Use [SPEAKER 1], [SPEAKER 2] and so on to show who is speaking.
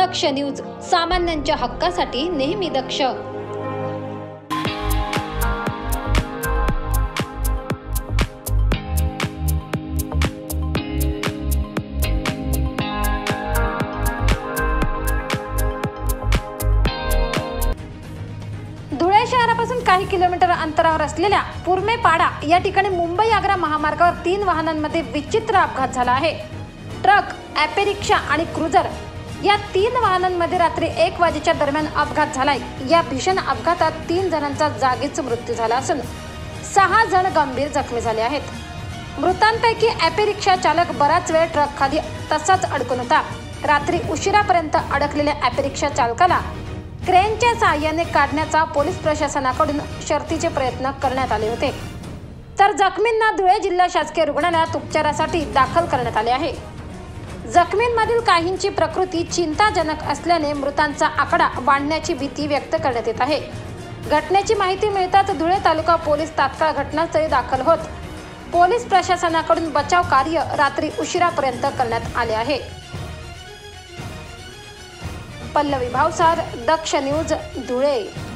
[SPEAKER 1] दक्ष news सामान्यांच्या हक्कासाठी नेहमी दक्ष. धुळे शहरापासून काही किलोमीटर अंतरावर असलेल्या पुरमेपाडा या ठिकाणी मुंबई आग्रा महामार्गावर तीन वाहनांमध्ये विचित्र अपघात झाला आहे. ट्रक ॲपे रिक्षा आणि क्रुझर या तीन वाहनांमध्ये रात्री एक वाजेच्या दरम्यान अपघात झालाय. या भीषण अपघातात तीन जणांचा जागीच मृत्यू झाला असून सहा जण गंभीर जखमी झाले आहेत. मृतांपैकी ॲपे रिक्षा चालक बराच वेळ ट्रक खाली तसाच अडकून होता. रात्री उशिरापर्यंत अडकलेल्या ॲपे रिक्षा चालकाला क्रेनच्या सहाय्याने काढण्याचा पोलीस प्रशासनाकडून शर्तीचे प्रयत्न करण्यात आले होते. तर जखमींना धुळे जिल्हा शासकीय रुग्णालयात उपचारासाठी दाखल करण्यात आले आहे. जखमींमधील काहींची प्रकृती चिंताजनक असल्याने मृतांचा आकडा वाढण्याची भीती व्यक्त करण्यात येत आहे. घटनेची माहिती मिळताच धुळे तालुका पोलीस तात्काळ घटनास्थळी दाखल होत. पोलीस प्रशासनाकडून बचाव कार्य रात्री उशिरापर्यंत करण्यात आले आहे. पल्लवी भावसार दक्ष न्यूज धुळे.